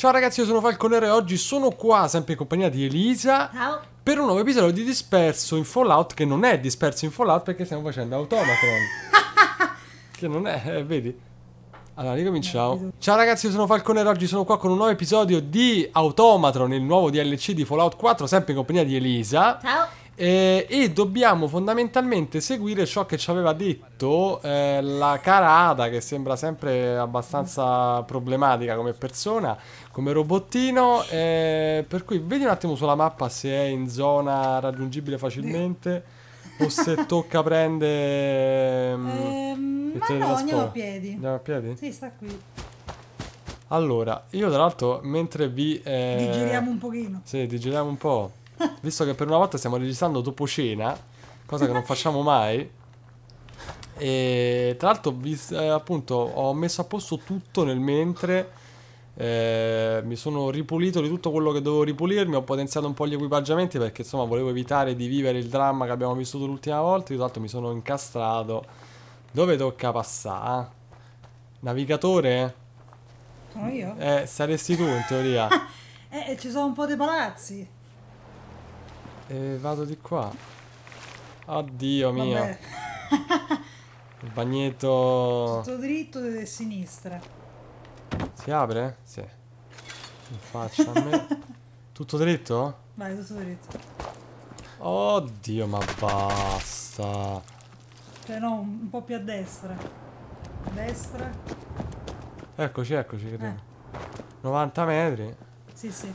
Ciao ragazzi, io sono Falconero e oggi sono qua, sempre in compagnia di Elisa, Ciao. per un nuovo episodio di Disperso in Fallout, che non è Disperso in Fallout perché stiamo facendo Automatron. che non è, eh, vedi? Allora, ricominciamo. Ciao ragazzi, io sono Falconero e oggi sono qua con un nuovo episodio di Automatron, il nuovo DLC di Fallout 4, sempre in compagnia di Elisa. Ciao. Eh, e dobbiamo fondamentalmente seguire ciò che ci aveva detto eh, la cara Ada, che sembra sempre abbastanza problematica come persona, come robottino. eh, per cui vedi un attimo sulla mappa se è in zona raggiungibile facilmente o se tocca prendere. mm, Ehm, ma no, andiamo a piedi. Andiamo a piedi? Sì, sta qui. Allora, io tra l'altro mentre vi. eh, Digeriamo un pochino. Sì, digeriamo un po'. Visto che per una volta stiamo registrando dopo cena, cosa che non facciamo mai. E tra l'altro, eh, appunto, ho messo a posto tutto nel mentre. eh, mi sono ripulito di tutto quello che dovevo ripulirmi. Ho potenziato un po' gli equipaggiamenti perché insomma volevo evitare di vivere il dramma che abbiamo vissuto l'ultima volta. Io tra l'altro mi sono incastrato. Dove tocca passare? Navigatore? Sono io? Eh, saresti tu in teoria. Eh, ci sono un po' di palazzi. E vado di qua. Oddio mio. Vabbè, Il bagnetto tutto dritto e sinistra. si apre? Sì. In faccia a me. Tutto dritto? Vai, tutto dritto. Oddio, ma basta. Cioè no, un, po' più a destra. A destra. Eccoci, eccoci. Eh. 90 metri. Sì, sì.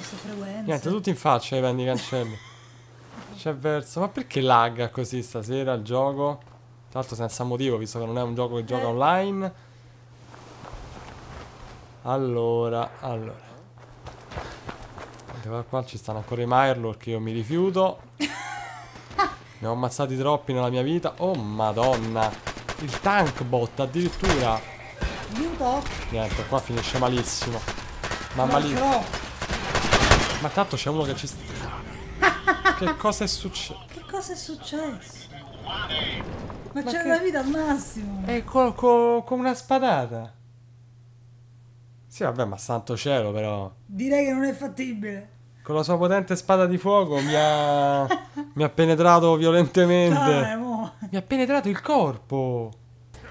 Sto frequenza. Niente, tutti in faccia i vendi cancelli. C'è verso. Ma perché lagga così stasera il gioco? Tra l'altro senza motivo, visto che non è un gioco che gioca Eh. online. Allora, allora. Qua ci stanno ancora i Mirelord che io mi rifiuto. Ne ho ammazzati troppi nella mia vita. Oh madonna. Il tank bot addirittura. Aiuto. Niente, qua finisce malissimo. Ma No, malissimo. Ma tanto c'è uno che ci sta. che cosa è successo? che cosa è successo? Ma, Ma c'è che- la vita al massimo. È co- co- con una spadata. Sì, vabbè, ma santo cielo, però. Direi che non è fattibile. Con la sua potente spada di fuoco mi ha. mi ha penetrato violentemente. Dai, mo. Mi ha penetrato il corpo.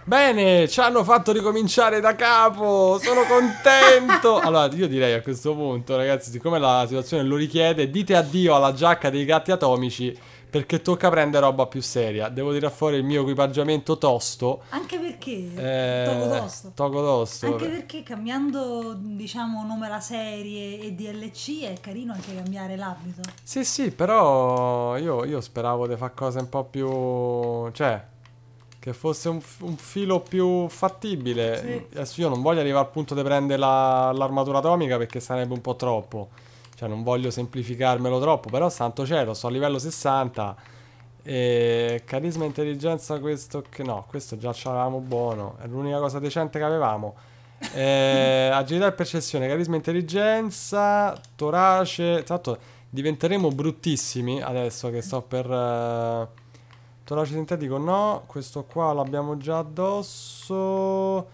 Bene, ci hanno fatto ricominciare da capo. Sono contento. Allora, io direi a questo punto, ragazzi, siccome la situazione lo richiede, dite addio alla giacca dei gatti atomici perché tocca prendere roba più seria. Devo tirare fuori il mio equipaggiamento tosto. Anche perché Eh, Togo tosto. Togo tosto. Anche perché cambiando, diciamo, nome alla serie e DLC è carino anche cambiare l'abito. Sì, sì, però io, io speravo di fare cose un po' più... cioè, che fosse un, un filo più fattibile. Sì. Adesso io non voglio arrivare al punto di prendere la- l'armatura atomica perché sarebbe un po' troppo. Cioè, non voglio semplificarmelo troppo, però santo cielo, sto a livello 60 e carisma e intelligenza questo che no, questo già ce l'avevamo buono, è l'unica cosa decente che avevamo. Eh, agilità e percezione, carisma e intelligenza, torace, l'altro diventeremo bruttissimi adesso che sto per eh, torace sintetico no, questo qua l'abbiamo già addosso.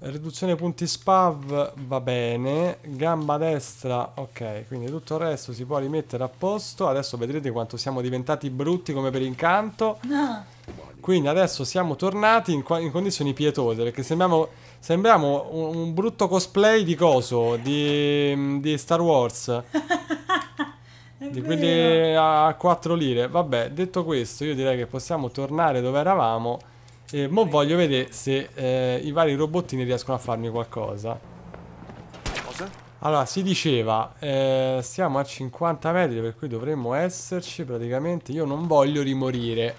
Riduzione punti spav va bene, gamba destra, ok, quindi tutto il resto si può rimettere a posto. Adesso vedrete quanto siamo diventati brutti come per incanto. No, Quindi adesso siamo tornati in, in condizioni pietose perché sembriamo, sembriamo un, un brutto cosplay di coso, di, di Star Wars, di vero. quelli a 4 lire. Vabbè, detto questo, io direi che possiamo tornare dove eravamo e mo voglio vedere se eh, i vari robottini riescono a farmi qualcosa. Cosa? Allora, si diceva, eh, siamo a 50 metri per cui dovremmo esserci praticamente. Io non voglio rimorire.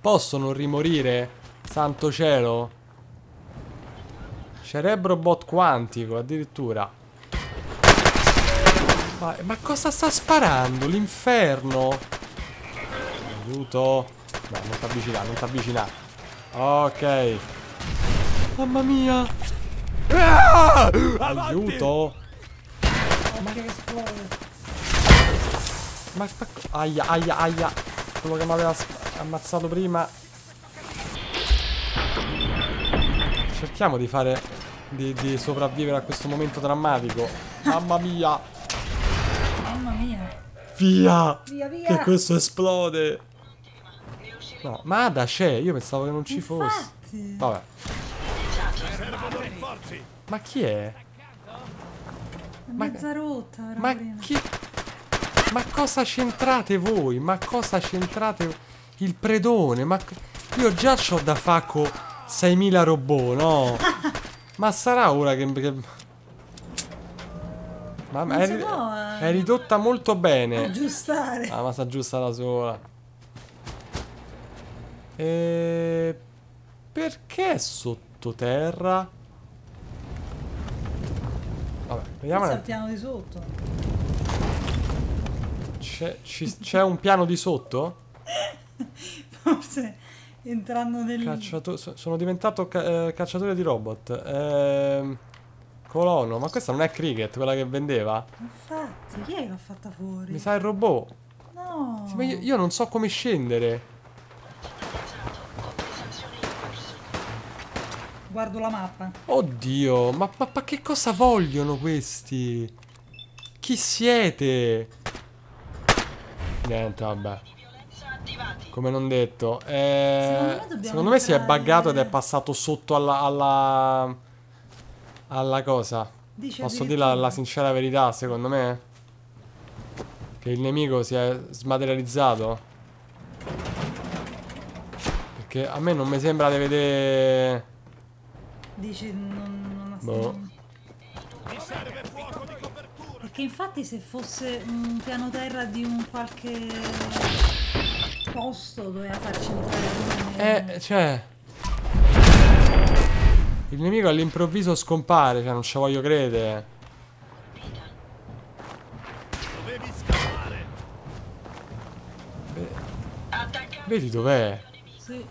Posso non rimorire? Santo cielo. Cerebro bot quantico, addirittura. Ma, ma cosa sta sparando? L'inferno. Aiuto. No, non ti avvicinare, non ti avvicinare. Ok. Mamma mia. Ah! Aiuto. Oh, ma che esplode. Ma, ma aia, aia, aia. Quello che mi aveva ammazzato prima. Cerchiamo di fare di, di sopravvivere a questo momento drammatico. Mamma mia! Via! Via via. Che questo esplode! No, ma Ada c'è, io pensavo che non ci fosse. Vabbè. Ma chi è? Ma- Mezza rotta, Ma chi... Ma cosa c'entrate voi? Ma cosa c'entrate il predone? Ma io già c'ho da fare con 6.000 robot, no? Ma sarà ora che... che... Ma Non è, si può, eh. è ridotta molto bene. Aggiustare. Ah, ma sta giusta da sola. E... Perché è sottoterra? Vabbè, vediamo. Questo è il piano di sotto. C'è, c'è un piano di sotto? Forse entrando nel... Cacciato- so- sono diventato ca- eh, cacciatore di robot. Ehm, colono, ma questa non è Cricket, quella che vendeva? Infatti, chi è che l'ha fatta fuori? Mi sa il robot. No. Sì, ma io, io non so come scendere. Guardo la mappa. Oddio, ma, ma- ma che cosa vogliono questi? Chi siete? Niente, vabbè. Come non detto. eh, Secondo me secondo me si è buggato ed è passato sotto alla... alla, alla cosa. Dice Posso dire la, la sincera verità, secondo me? Che il nemico si è smaterializzato. Perché a me non mi sembra di vedere... Dici non, non Boh. Perché infatti se fosse un piano terra di un qualche posto doveva farci entrare. Eh, cioè... Il nemico all'improvviso scompare, cioè non ci voglio credere. Ve- Vedi dov'è? Sì.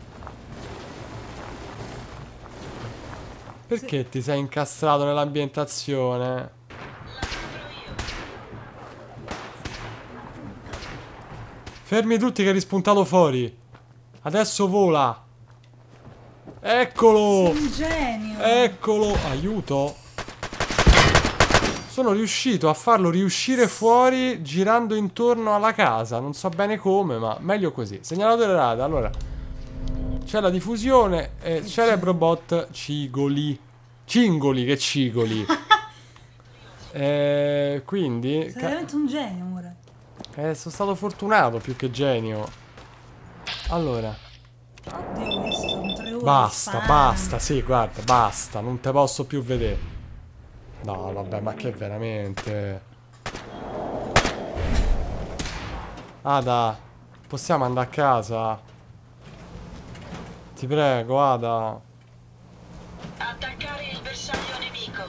Perché ti sei incastrato nell'ambientazione? Fermi tutti che è rispuntato fuori. Adesso vola. Eccolo! Sei un genio. Eccolo! Aiuto! Sono riuscito a farlo riuscire fuori girando intorno alla casa. Non so bene come, ma meglio così. Segnalatore radar. Allora, c'è la diffusione e Cerebrobot cigoli. Cingoli, che cigoli. Eh, quindi, Sei veramente un genio, amore. eh, sono stato fortunato più che genio. Allora, Oddio, basta, basta, sì, guarda, basta, non te posso più vedere. No, vabbè, ma che veramente. Ada, possiamo andare a casa? Ti prego, Ada. Attaccare il bersaglio nemico.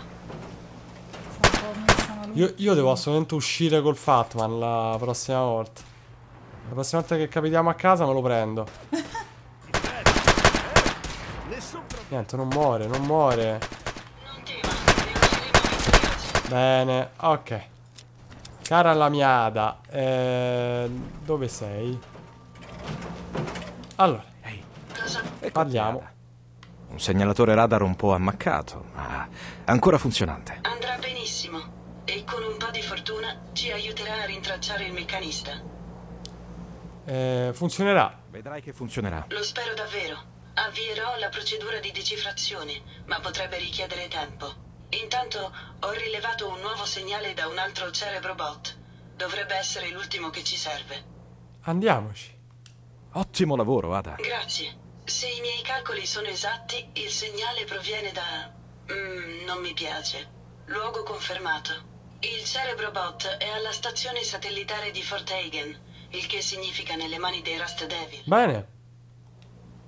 Io, io devo assolutamente uscire col Fatman la prossima volta. La prossima volta che capitiamo a casa me lo prendo. Niente, non muore, non muore. Bene, ok. Cara la mia Ada, eh, dove sei? Allora, Ehi, parliamo. un segnalatore radar un po' ammaccato, ma ancora funzionante. Andrà benissimo. E con un po' di fortuna ci aiuterà a rintracciare il meccanista. Eh, funzionerà. Vedrai che funzionerà. Lo spero davvero. Avvierò la procedura di decifrazione, ma potrebbe richiedere tempo. Intanto ho rilevato un nuovo segnale da un altro cerebrobot. Dovrebbe essere l'ultimo che ci serve. Andiamoci. Ottimo lavoro, Ada. Grazie. Se i miei calcoli sono esatti, il segnale proviene da... Mm, non mi piace. Luogo confermato. Il cerebrobot è alla stazione satellitare di Fort Hagen, il che significa nelle mani dei Rust Devil. Bene.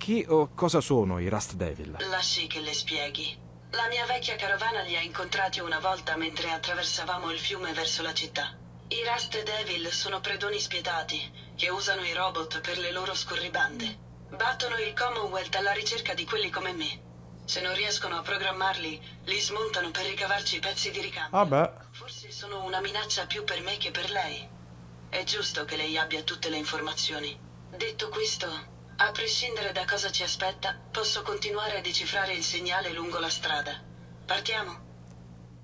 Chi o cosa sono i Rust Devil? Lasci che le spieghi. La mia vecchia carovana li ha incontrati una volta mentre attraversavamo il fiume verso la città. I Rust Devil sono predoni spietati che usano i robot per le loro scorribande. Battono il Commonwealth alla ricerca di quelli come me. Se non riescono a programmarli, li smontano per ricavarci pezzi di ricambio. Vabbè. Forse sono una minaccia più per me che per lei. È giusto che lei abbia tutte le informazioni. Detto questo, a prescindere da cosa ci aspetta, posso continuare a decifrare il segnale lungo la strada. Partiamo.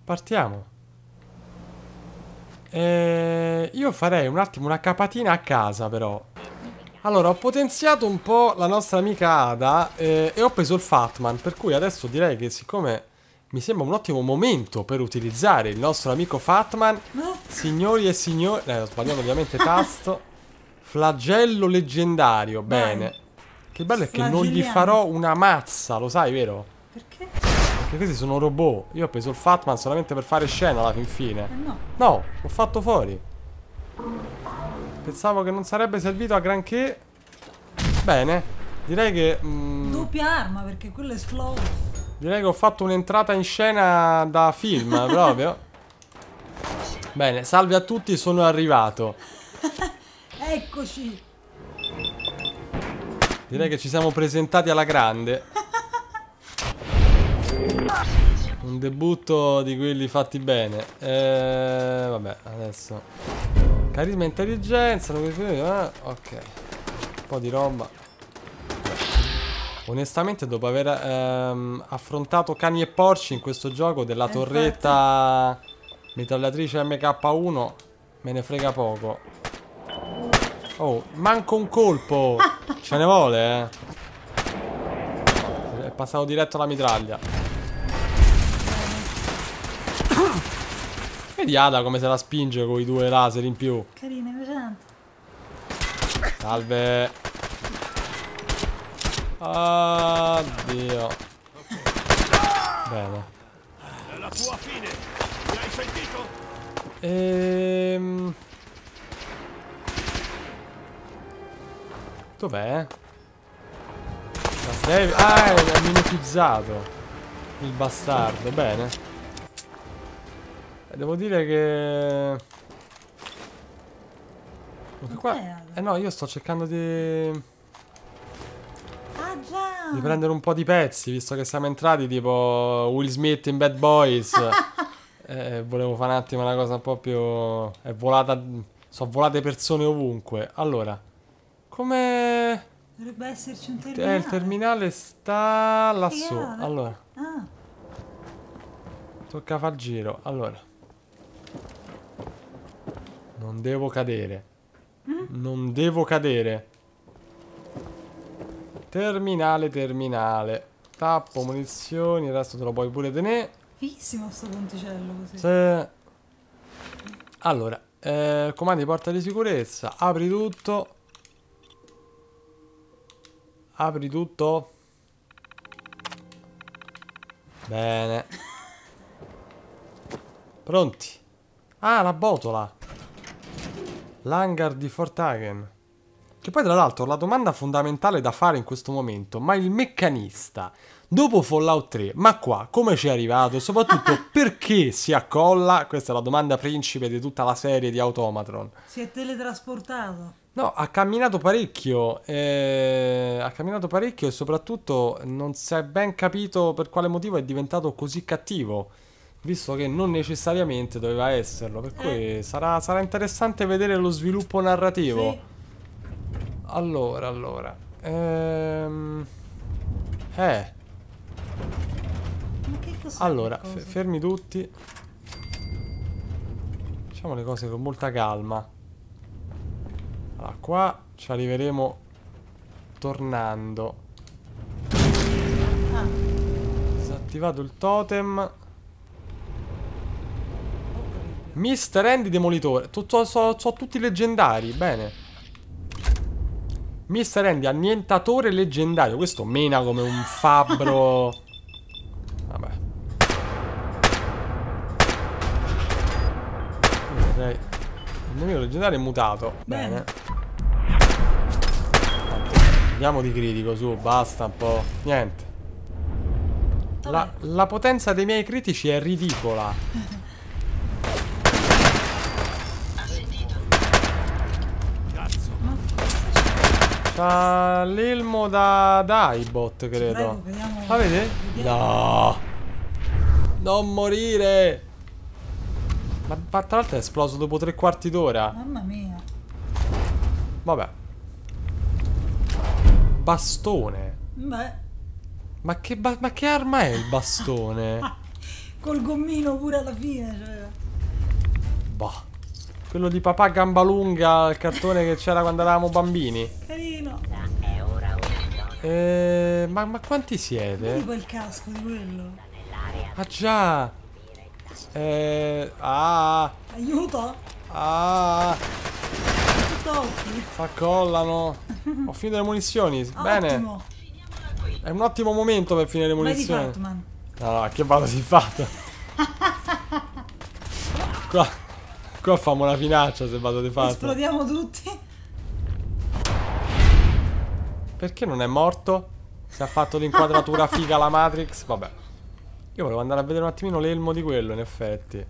Partiamo. Eh, io farei un attimo una capatina a casa però. Allora, ho potenziato un po' la nostra amica Ada eh, e ho preso il Fatman, per cui adesso direi che siccome mi sembra un ottimo momento per utilizzare il nostro amico Fatman, signori e signori... Eh, ho sbagliato ovviamente tasto. Flagello leggendario, bene. Che bello è che non gli farò una mazza, lo sai, vero? Perché? Perché questi sono robot. Io ho preso il Fatman solamente per fare scena alla fin fine. Eh no. No, l'ho fatto fuori. Pensavo che non sarebbe servito a granché. Bene. Direi che. mm, Doppia arma perché quello esplode. direi che ho fatto un'entrata in scena da film proprio. Bene, salve a tutti, sono arrivato. Eccoci. Direi che ci siamo presentati alla grande. Un debutto di quelli fatti bene. Eh, vabbè, adesso. Carisma e intelligenza. eh, ok. Un po' di roba. Onestamente, dopo aver ehm, affrontato cani e porci in questo gioco della torretta mitragliatrice MK1, me ne frega poco. Oh, manco un colpo! Ce ne vuole, eh. È passato diretto alla mitraglia. Vedi Ada come se la spinge con i due laser in più. Carina, sento. Salve. Addio. Bene. È la tua fine! Mi hai sentito? Ehm... Dov'è? Ah, è, minutizzato. Il bastardo, bene. Eh, Devo dire che... Ma qua... Eh no, io sto cercando di... Ah. Di prendere un po' di pezzi, visto che siamo entrati tipo Will Smith in Bad Boys. Eh, volevo fare un attimo una cosa un po' più... È volata... Sono volate persone ovunque. Allora, come... Dovrebbe esserci un Eh, terminale. il terminale sta lassù. Allora, Ah, tocca far giro. Allora. Non devo cadere. Non devo cadere. Terminale, terminale. Tappo, munizioni, il resto te lo puoi pure tenere. fighissimo sto ponticello così. Se... Allora, eh, comandi porta di sicurezza, apri tutto. Apri tutto. Bene. Pronti. Ah, la botola. L'hangar di Fortagen. Che poi tra l'altro la domanda fondamentale da fare in questo momento, ma il meccanista dopo Fallout 3, ma qua come ci è arrivato e soprattutto perché si accolla? Questa è la domanda principe di tutta la serie di Automatron. Si è teletrasportato. No, ha camminato parecchio, eh, ha camminato parecchio e soprattutto non si è ben capito per quale motivo è diventato così cattivo, visto che non necessariamente doveva esserlo, per cui sarà, sarà interessante vedere lo sviluppo narrativo. Sì. Allora, allora. Ehm... Eh, allora, fermi tutti. Facciamo le cose con molta calma. Allora, qua ci arriveremo tornando. Ah, Disattivato il totem. Mister Andy Demolitore. Tutto, so, so tutti leggendari, bene. Mister Andy annientatore leggendario. Questo mena come un fabbro. Vabbè. Vorrei- nemico leggendario è mutato. Bene. Andiamo di critico, su, basta un po'. Niente. La, la potenza dei miei critici è ridicola. C'ha l'elmo da, da iBot, Prego, credo. vediamo. La vede? No. Non morire. Ma, ma tra l'altro è esploso dopo tre quarti d'ora. Mamma mia. Vabbè. Bastone. Beh, Ma che, ma che arma è il bastone? Col gommino pure alla fine. Cioè. Boh. Quello di papà Gambalunga, il cartone che c'era quando eravamo bambini. Carino. Eh, ma, ma quanti siete? poi il casco di quello. Ah già. Eh, ah, Aiuto. ah, s'accollano. Ho finito le munizioni. Bene. Ottimo. È un ottimo momento per finire le munizioni. Fatman. No, no, che vado di fatto. qua, qua famo una finaccia se vado di fatto. Esplodiamo tutti. Perché non è morto? Si è fatto l'inquadratura figa la Matrix? Vabbè. Io volevo andare a vedere un attimino l'elmo di quello, in effetti.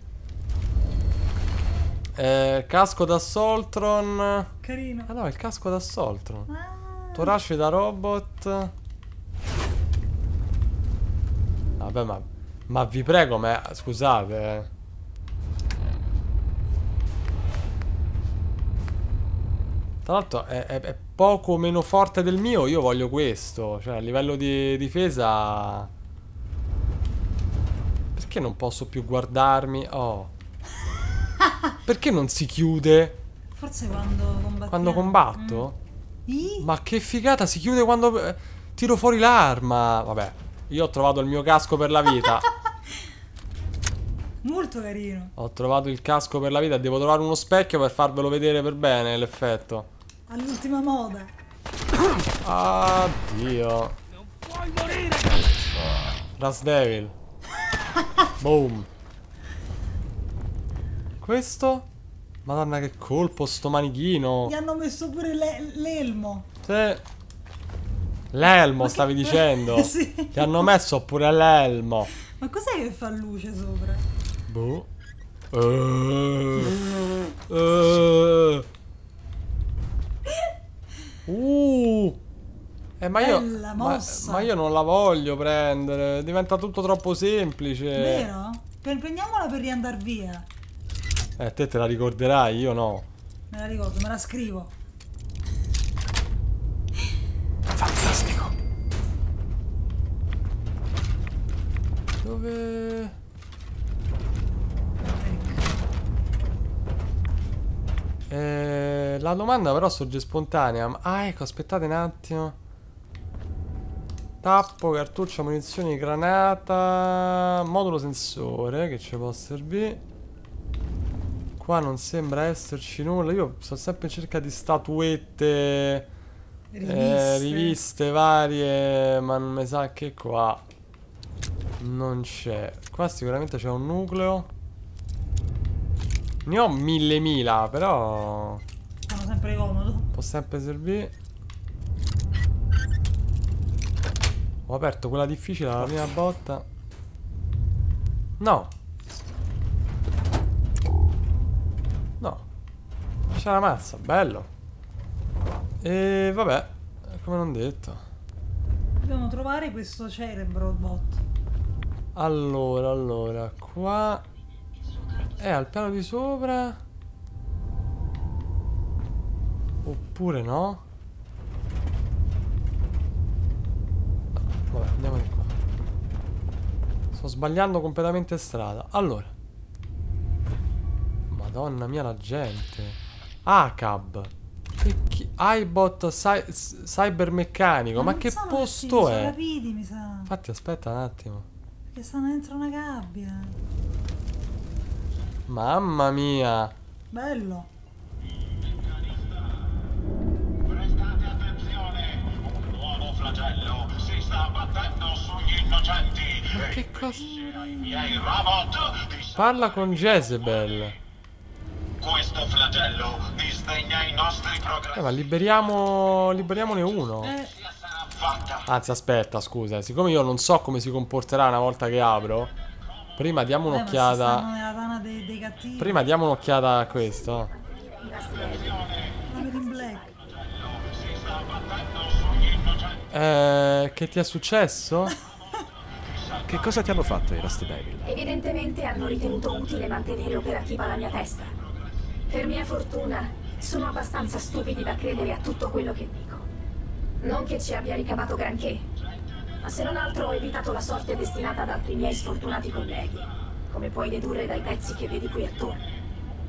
Eh, casco da Soltron. Carino. Ah no, il casco da Soltron. Ah, Torace da robot. Vabbè, ma, ma vi prego, ma scusate. eh. Tra l'altro è, è- è poco meno forte del mio, io voglio questo. Cioè, a livello di difesa... Perché non posso più guardarmi? Oh. Perché non si chiude forse quando combattiamo. quando combatto? Mm. Ma che figata, si chiude quando eh, tiro fuori l'arma. Vabbè, io ho trovato il mio casco per la vita. molto carino. ho trovato il casco per la vita. Devo trovare uno specchio per farvelo vedere per bene l'effetto. All'ultima moda. Addio. Puoi morire! Ras Devil. Boom. Questo? Madonna che colpo sto manichino. Gli hanno messo pure le- l'elmo. Sì. L'elmo Ma stavi che- dicendo? Sì. Ti hanno messo pure l'elmo. Ma cos'è che fa luce sopra? Boh. Eh. Eh. Uh. Eh, ma io, ma, ma io non la voglio prendere. Diventa tutto troppo semplice. Vero? Per- Prendiamola per riandare via. Eh, te te la ricorderai, io no. Me la ricordo, me la scrivo. Fantastico. Dove. Ecco. Eh, la domanda però sorge spontanea. Ah, ecco, aspettate un attimo. Tappo, cartuccia, munizioni, granata, modulo sensore che ci può servire. Qua non sembra esserci nulla. Io sono sempre in cerca di statuette, Riviste. eh, riviste varie, ma non mi sa che qua non c'è. Qua sicuramente c'è un nucleo. Ne ho mille mila, però Sono sempre comodo. può sempre servire. Ho aperto quella difficile alla prima botta. No. No. C'è la mazza, bello. E vabbè, come non detto. Dobbiamo trovare questo cerebro bot. Allora, allora, qua è al piano di sopra. Oppure no? Vabbè, andiamo di qua. Sto sbagliando completamente strada. Allora. Madonna mia la gente. ACAB. Chi- iBot cy- cybermeccanico. Ma che posto è? rapidi, mi sa. Infatti aspetta un attimo. Che stanno dentro una gabbia. Mamma mia. Bello. Innocenti! Ma che cosa? Parla con Jezebel. Questo flagello disdegna i nostri Eh, progressi. ma liberiamo. Liberiamone uno. Eh! Anzi, aspetta, scusa. Siccome io non so come si comporterà una volta che apro, prima diamo eh, un'occhiata. Prima diamo un'occhiata a questo. Eh, che ti è successo? Che cosa ti hanno fatto i Rust Devil? Evidentemente hanno ritenuto utile mantenere operativa la mia testa. Per mia fortuna, sono abbastanza stupidi da credere a tutto quello che dico. Non che ci abbia ricavato granché. ma se non altro ho evitato la sorte destinata ad altri miei sfortunati colleghi, come puoi dedurre dai pezzi che vedi qui attorno.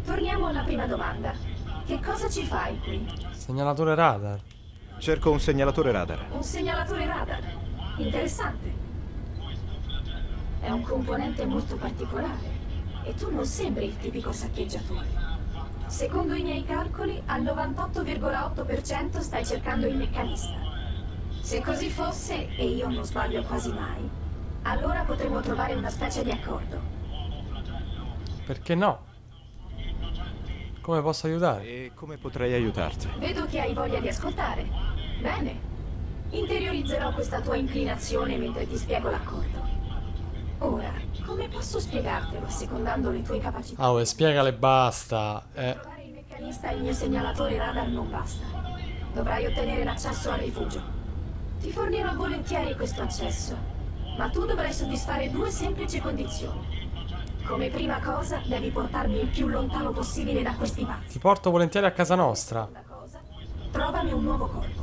Torniamo alla prima domanda. Che cosa ci fai qui? Segnalatore radar. Cerco un segnalatore radar. Un segnalatore radar. Interessante. È un componente molto particolare e tu non sembri il tipico saccheggiatore. Secondo i miei calcoli, al 98,8% stai cercando il meccanista. Se così fosse, e io non sbaglio quasi mai, allora potremmo trovare una specie di accordo. Perché no? Come posso aiutare? E come potrei aiutarti? Vedo che hai voglia di ascoltare. Bene. Interiorizzerò questa tua inclinazione mentre ti spiego l'accordo. Ora, come posso spiegartelo assecondando le tue capacità? Ah, oh, spiegale basta. Eh, Trovare il meccanista e il mio segnalatore radar non basta. Dovrai ottenere l'accesso al rifugio. Ti fornirò volentieri questo accesso, ma tu dovrai soddisfare due semplici condizioni. Come prima cosa, devi portarmi il più lontano possibile da questi pazzi. ti porto volentieri a casa nostra. Trovami un nuovo corpo.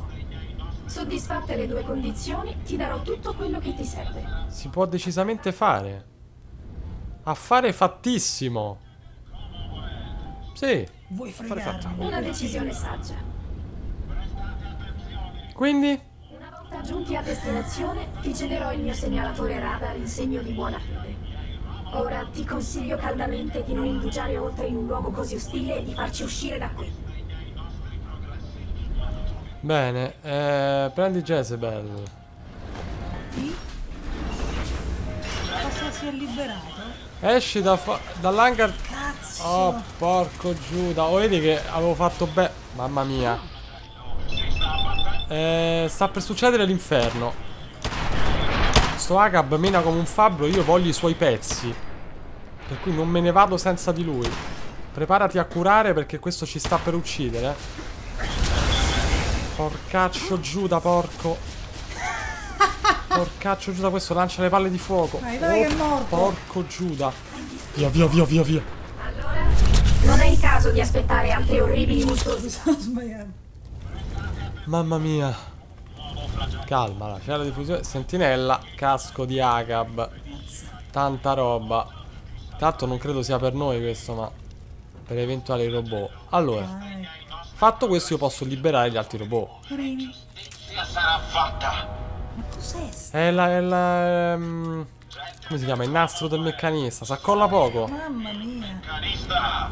Soddisfatte le due condizioni, ti darò tutto quello che ti serve. Si può decisamente fare. Affare fattissimo. Sì. Vuoi fatto. fregarmi? Una decisione saggia. Quindi? Una volta giunti a destinazione, ti cederò il mio segnalatore radar in segno di buona fede. Ora ti consiglio caldamente di non indugiare oltre in un luogo così ostile e di farci uscire da qui. Bene. Eh, prendi Jezebel. Cosa si è liberato? Esci da dall'hangar. Cazzo! Oh, porco Giuda. Oh, vedi che avevo fatto bene. Mamma mia. Eh, sta per succedere l'inferno. Sto Agab mena come un fabbro. Io voglio i suoi pezzi. Per cui non me ne vado senza di lui. Preparati a curare perché questo ci sta per uccidere. Porcaccio Giuda, porco. Porcaccio Giuda, questo lancia le palle di fuoco. Dai, dai, che è morto. Porco Giuda. Via, via, via, via, via. Allora, non è il caso di aspettare altre orribili sbagliato. Mamma mia. Calma, la c'è la diffusione. Sentinella, casco di Agab. Tanta roba. Tanto non credo sia per noi questo, ma per eventuali robot. Allora, Dai, fatto questo io posso liberare gli altri robot. Sia sarà fatta. Ma cos'è? È la... È la ehm, come si chiama? Il nastro del meccanista. S'accolla poco. Mamma mia. Canista,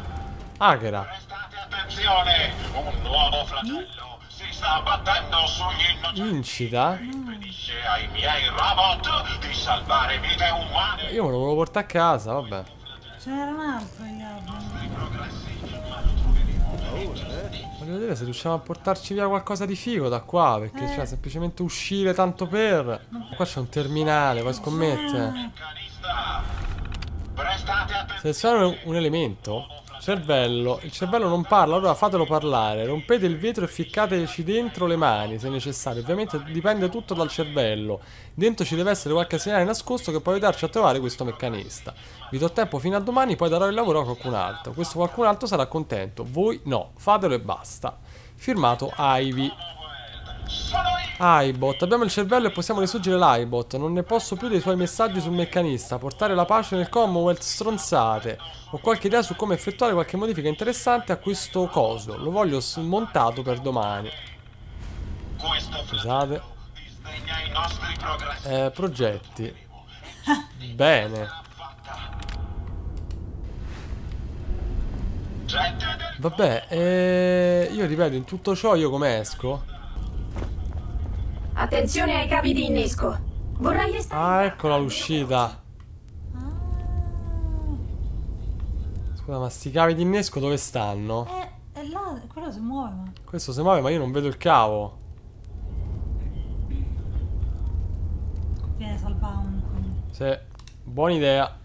Akera. prestate attenzione. Un nuovo flagello si sta abbattendo sugli innocenti. Incita. Impedisce ai miei robot di salvare vite umane. Io me lo volevo portare a casa, vabbè. Ce n'era un altro, diavolo. Voglio vedere se riusciamo a portarci via qualcosa di figo da qua. Perché, cioè, semplicemente uscire tanto per. Qua c'è un terminale, puoi scommettere. Selezionare un elemento. Cervello. Il cervello non parla, allora fatelo parlare. Rompete il vetro e ficcateci dentro le mani se necessario. Ovviamente dipende tutto dal cervello. Dentro ci deve essere qualche segnale nascosto che può aiutarci a trovare questo meccanista. Vi do tempo fino a domani, poi darò il lavoro a qualcun altro. Questo qualcun altro sarà contento. Voi no. Fatelo e basta. Firmato Ivy. IBot, abbiamo il cervello e possiamo risurgere l'iBot. Non ne posso più dei suoi messaggi sul meccanista. Portare la pace nel Commonwealth, stronzate. Ho qualche idea su come effettuare qualche modifica interessante a questo coso. Lo voglio smontato per domani. Scusate. Eh, progetti. Bene. Vabbè, eh, io ripeto, in tutto ciò io come esco? Attenzione ai cavi di innesco. Vorrai restare. Ah, eccola l'uscita. Scusa, ma sti cavi di innesco dove stanno? Eh, è là, quello si muove, ma. Questo si muove, ma io non vedo il cavo. Viene salvato un. Sì, buona idea.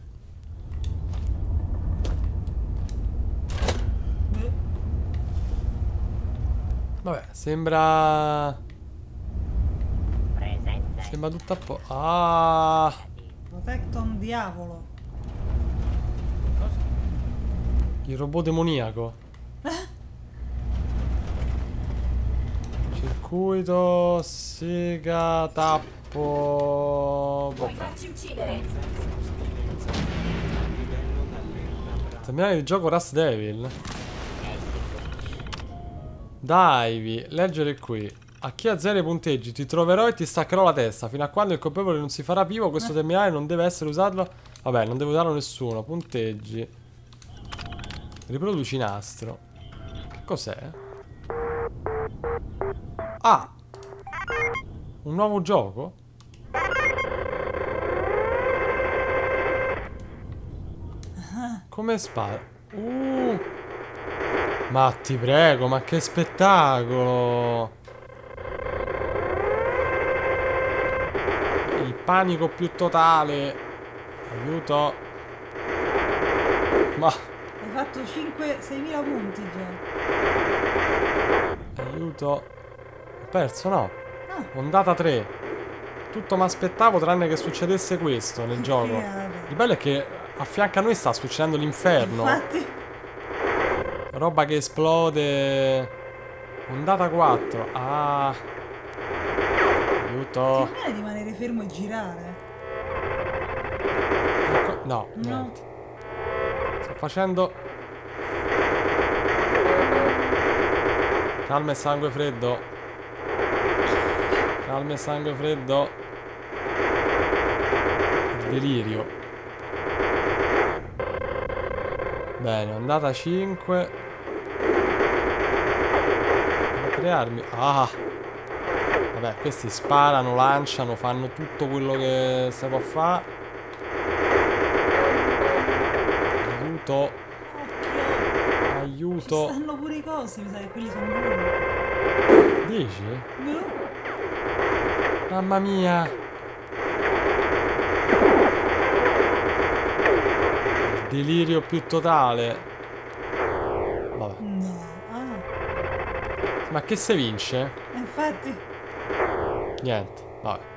Beh, Vabbè, sembra... Sembra tutto a po'... Ah! Protecton diavolo. Il robot demoniaco. Circuito, sega, tappo... Vuoi farci uccidere? Terminale di gioco Rust Devil. Dai, leggere qui. A chi ha zero i punteggi ti troverò e ti staccherò la testa. Fino a quando il colpevole non si farà vivo, questo terminale non deve essere usato. Vabbè, non deve usarlo nessuno. Punteggi. Riproduci nastro. Che cos'è? Ah! Un nuovo gioco? Come spara? Uh! Ma ti prego, ma che spettacolo! Panico più totale. Aiuto. Ma Hai fatto 5 6.000 punti già. aiuto. Ho perso, no? Ah. Ondata 3. Tutto mi aspettavo tranne che succedesse questo nel gioco. Il bello è che a fianco a noi sta succedendo l'inferno. Infatti, Roba che esplode. Ondata 4. Ah. Aiuto. ti viene rimanere fermo e girare. Ecco- No, No. niente. Sto facendo. Calma e sangue freddo. Calma e sangue freddo. Il delirio. Bene, ondata 5. Devo crearmi. Ah! Vabbè, questi sparano, lanciano, fanno tutto quello che si può fare. Aiuto, Occhio, ci aiuto. stanno pure i cosi, mi sa che quelli sono duri. Dici? Boh. Mamma mia. Delirio più totale. Vabbè. No, ah, Ma che se vince? infatti, Niente, vabbè.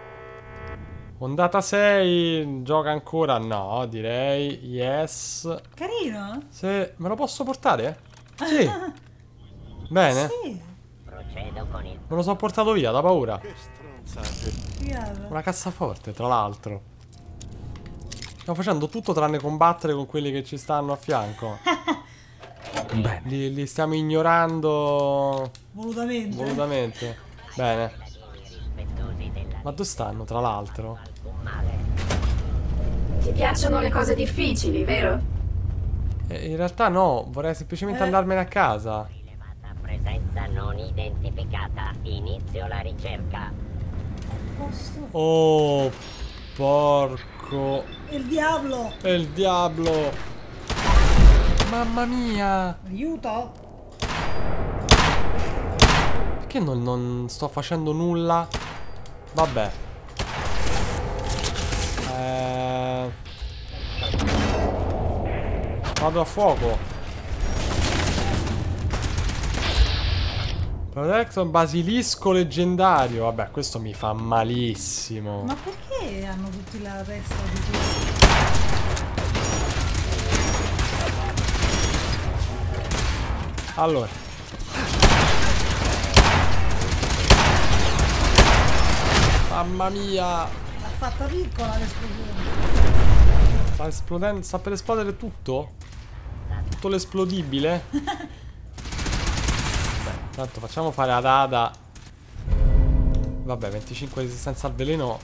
Ondata 6, gioca ancora? No, direi yes. carino. Se me lo posso portare? Sì. Bene. Sì, Me lo so portato via, da paura. Una cassaforte, tra l'altro. Stiamo facendo tutto tranne combattere con quelli che ci stanno a fianco. Bene. Li, li stiamo ignorando Volutamente. volutamente. Bene. Ma dove stanno, tra l'altro? Ti piacciono le cose difficili, vero? Eh, in realtà no, vorrei semplicemente Eh. andarmene a casa. Presenza non identificata. Inizio la ricerca. Posto. Oh, porco. Il diavolo. Il diavolo. Mamma mia. Aiuto. Perché non, non sto facendo nulla? Vabbè. Eh... Vado a fuoco. Protection basilisco leggendario. Vabbè, questo mi fa malissimo. Ma perché hanno tutti la testa di questo? Allora. Mamma mia. L'ha fatta piccola l'esplosione. Sta esplodendo. Sta per esplodere tutto? Tutto l'esplodibile? Beh, tanto facciamo fare ad Ada. Vabbè, 25 resistenza al veleno.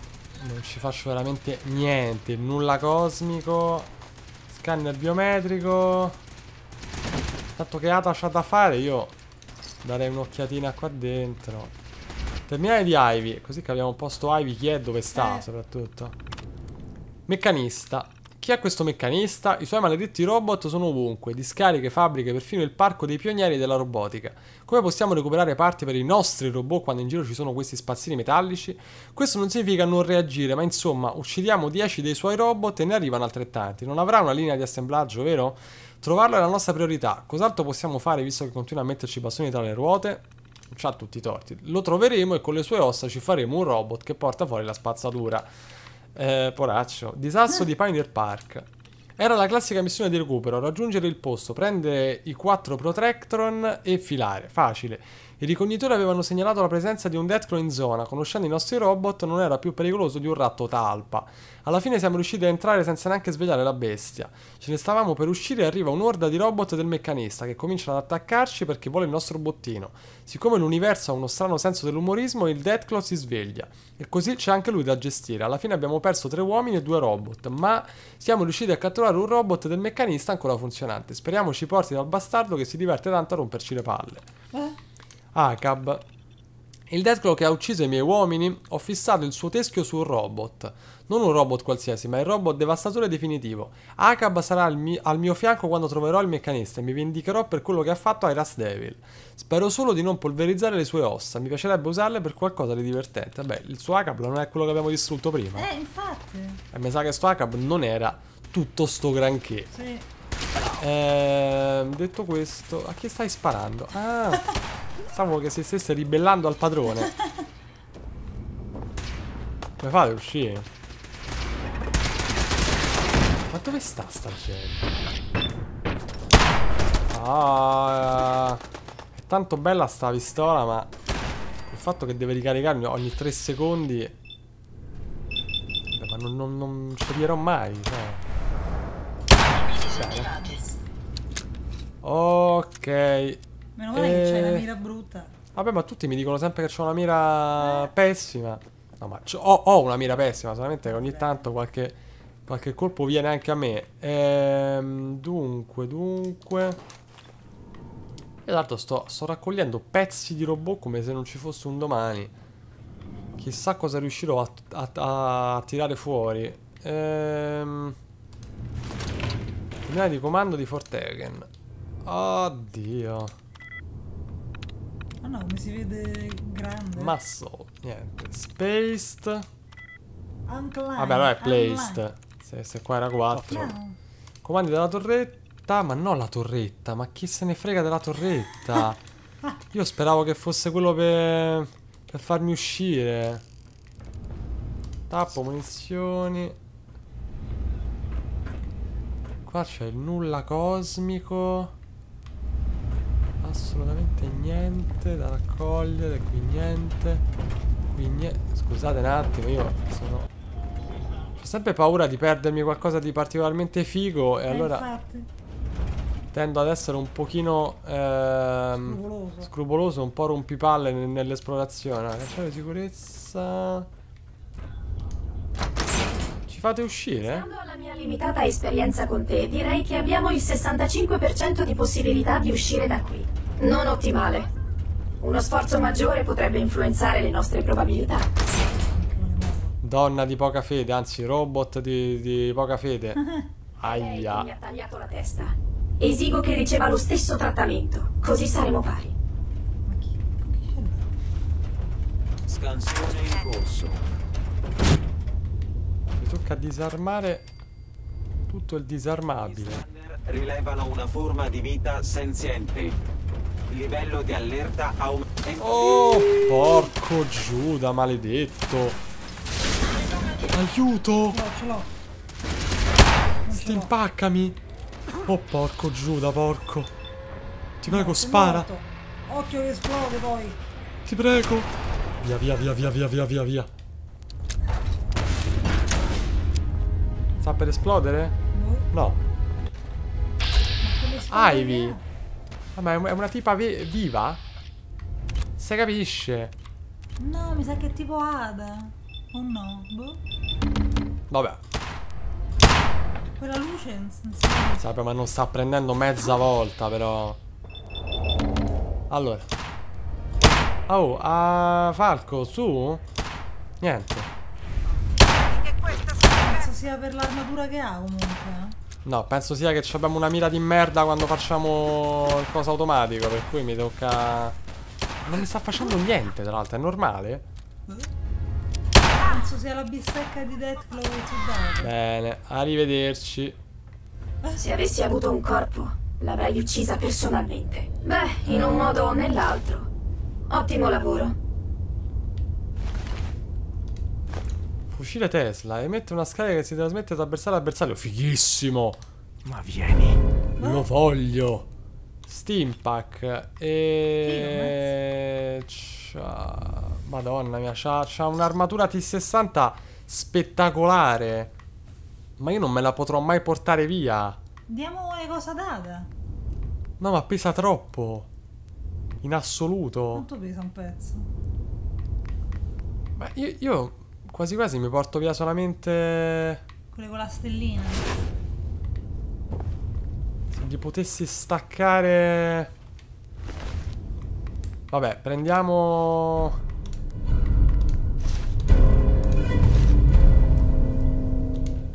Non ci faccio veramente niente. Nulla cosmico. Scanner biometrico. Tanto che Ada c'ha da fare, io darei un'occhiatina qua dentro. Terminale di Ivy, così capiamo un po' sto Ivy chi è dove sta, Eh. soprattutto. Meccanista. Chi è questo meccanista? I suoi maledetti robot sono ovunque, discariche, fabbriche, perfino il parco dei pionieri della robotica. Come possiamo recuperare parti per i nostri robot quando in giro ci sono questi spazzini metallici? Questo non significa non reagire, ma insomma, uccidiamo 10 dei suoi robot e ne arrivano altrettanti. Non avrà una linea di assemblaggio, vero? Trovarlo è la nostra priorità. Cos'altro possiamo fare visto che continua a metterci bastoni tra le ruote? C'ha tutti i torti. Lo troveremo e con le sue ossa ci faremo un robot che porta fuori la spazzatura. Eh, poraccio. Disastro di Pioneer Park. Era la classica missione di recupero, raggiungere il posto, prendere i quattro Protectron e filare. Facile. I ricognitori avevano segnalato la presenza di un Deathclaw in zona. Conoscendo i nostri robot, non era più pericoloso di un ratto talpa. Alla fine siamo riusciti a entrare senza neanche svegliare la bestia. Ce ne stavamo per uscire e arriva un'orda di robot del meccanista che cominciano ad attaccarci perché vuole il nostro bottino. Siccome l'universo ha uno strano senso dell'umorismo, il Deathclaw si sveglia. E così c'è anche lui da gestire. Alla fine abbiamo perso tre uomini e due robot, ma siamo riusciti a catturare un robot del meccanista ancora funzionante. Speriamo ci porti dal bastardo che si diverte tanto a romperci le palle. Eh? Acab. Il Deathclaw che ha ucciso i miei uomini, ho fissato il suo teschio su un robot. Non un robot qualsiasi, ma il robot devastatore definitivo. Acab sarà al, mi- al mio fianco quando troverò il meccanista e mi vendicherò per quello che ha fatto ai Rust Devil. Spero solo di non polverizzare le sue ossa, mi piacerebbe usarle per qualcosa di divertente. Beh, il suo Acab non è quello che abbiamo distrutto prima. Eh, infatti. E mi sa che sto Acab non era tutto sto granché. Sì. Ehm, detto questo, a chi stai sparando? Ah, pensavo che si stesse ribellando al padrone. Come fate a uscire? Ma dove sta sta gente? Ah, è tanto bella sta pistola, ma il fatto che deve ricaricarmi ogni 3 secondi. Beh, ma non, non, non ci arriverò mai. Cioè. Ok. Meno male che c'hai la Eh, mira brutta. Vabbè, ma tutti mi dicono sempre che ho una mira pessima. No, ma ho, ho una mira pessima, solamente che ogni tanto qualche, qualche colpo viene anche a me. Ehm, dunque, dunque. Io tra l'altro sto, sto raccogliendo pezzi di robot come se non ci fosse un domani. Chissà cosa riuscirò a, a- a tirare fuori. Ehm... Unità di comando di Fortegen. Oddio. Ah no, mi si vede grande. Muscle, niente. Spaced. Uncline, Vabbè, allora è placed. Se, se qua era 4. Piano. Comandi della torretta. Ma non la torretta. Ma chi se ne frega della torretta? Io speravo che fosse quello per, per farmi uscire. Tappo, munizioni. Qua c'è il nulla cosmico. Assolutamente niente da raccogliere. Qui niente. Qui niente. Scusate un attimo, io sono. Ho sempre paura di perdermi qualcosa di particolarmente figo. E Eh, allora infatti, tendo ad essere un pochino ehm, scrupoloso. scrupoloso, un po' rompipalle nel- nell'esplorazione. Cacciare sicurezza. Ci fate uscire? Stando alla mia limitata esperienza con te, direi che abbiamo il 65% di possibilità di uscire da qui. Non ottimale. Uno sforzo maggiore potrebbe influenzare le nostre probabilità. Donna di poca fede, anzi robot di, di poca fede. Che mi Aia. ha tagliato la testa. Esigo che riceva lo stesso trattamento, così saremo pari. Ma chi, chi c'è là? Scansione in corso. Mi tocca disarmare tutto il I disarmabile. rilevano una forma di vita senziente. Livello di allerta aumenta. Oh, porco Giuda, maledetto. Aiuto! L'ho. Stimpaccami! Oh, porco Giuda, porco. Ti prego, spara. morto. Occhio che esplode poi. Ti prego. Via, via, via, via, via, via, via, via. Sta per esplodere? No. come esplode Ivy. Via. Vabbè, è un- è una tipa vi- viva? Se capisce. No, mi sa che è tipo Ada. O no? Boh. Vabbè. Quella luce non si Sappiamo, ma non sta prendendo mezza volta, però. Allora. Oh, a Falco, su? Niente. penso sia per l'armatura che ha comunque. No, penso sia che ci abbiamo una mira di merda quando facciamo il coso automatico, per cui mi tocca... Non mi sta facendo niente, tra l'altro, è normale? Penso sia la bistecca di Deathclaw che. Bene, arrivederci. Se avessi avuto un corpo, l'avrei uccisa personalmente. Beh, in un modo o nell'altro. Ottimo lavoro. Fucile Tesla, emette una scarica che si trasmette da bersaglio a bersaglio. Fighissimo! Ma vieni. Lo voglio! Steampack e... c'ha- Madonna mia, c'ha, c'ha un'armatura T60 spettacolare. Ma io non me la potrò mai portare via. Diamo le cose data. No, ma pesa troppo. In assoluto. Quanto pesa un pezzo? Ma io, io quasi quasi mi porto via solamente... Quelle con la stellina. Se gli potessi staccare... Vabbè, prendiamo...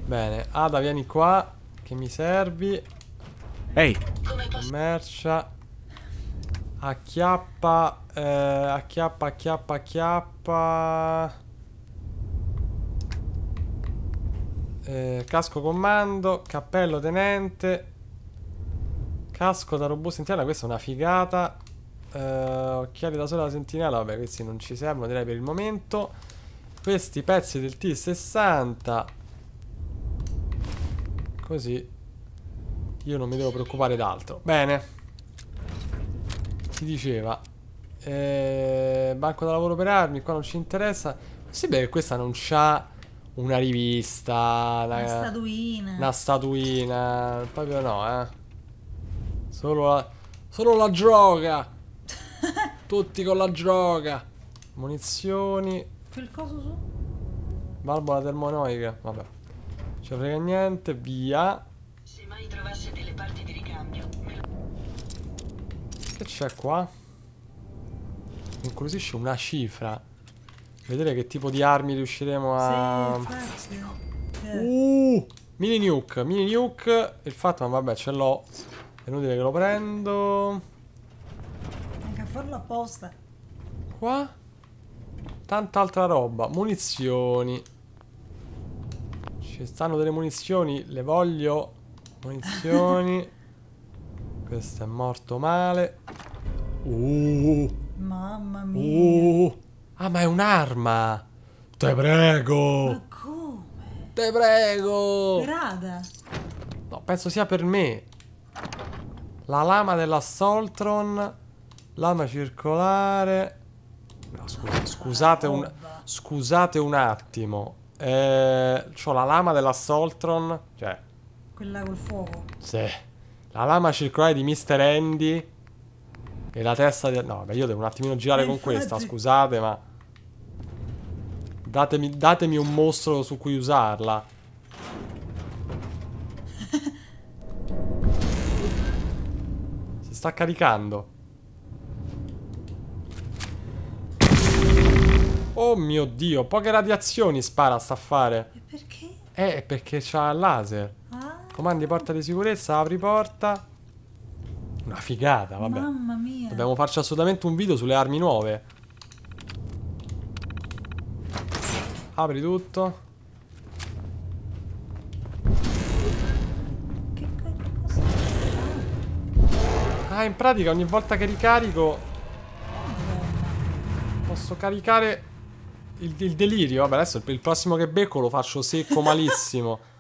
Bene, Ada vieni qua, che mi servi. Ehi. Commercia. Acchiappa, eh, acchiappa, acchiappa, acchiappa. Eh, casco comando, cappello tenente. Casco da robot sentinella, questa è una figata. Eh, occhiali da sole da sentinella, vabbè, questi non ci servono direi per il momento. Questi pezzi del T60. Così io non mi devo preoccupare d'altro. Bene. Si diceva. Eh, banco da lavoro per armi, qua non ci interessa. Possibile che questa non c'ha una rivista, Una una, statuina. una statuina. Proprio no, eh. Solo la, solo la droga. Tutti con la droga. Munizioni. Quel coso su? Valvola termonoica. Vabbè. Ci frega niente. Via. Se mai trovasse delle parti di ricambio, me lo... Che c'è qua? Mi incuriosisce una cifra. Vedere che tipo di armi riusciremo a... Eh, Uh, mini nuke, mini nuke. Il fatto, ma vabbè, ce l'ho. È inutile che lo prendo. anche a farlo apposta. Qua. Tanta altra roba. Munizioni. Ci stanno delle munizioni. Le voglio. Munizioni. Questo è morto male. Uh. Mamma mia. Uh. Ah, ma è un'arma. Te prego. Ma come? Te prego. Grada. No, penso sia per me. La lama della Soltron. Lama circolare. No, scusa, scusate un, scusate un attimo. Eh, c'ho la lama della Soltron. Cioè, Quella col fuoco. sì. La lama circolare di Mr. Andy. E la testa di... No, vabbè, io devo un attimino girare con questa, scusate, ma... Datemi, datemi un mostro su cui usarla. si sta caricando. Oh mio dio, poche radiazioni spara sta a fare. E perché? Eh, perché c'ha il laser. Ah, Comandi porta di sicurezza, apri porta. Una figata, vabbè. mamma mia. Dobbiamo farci assolutamente un video sulle armi nuove. Apri tutto. Che co- cosa? Ah, in pratica ogni volta che ricarico posso caricare il, il delirio. Vabbè, adesso il, il prossimo che becco lo faccio secco malissimo.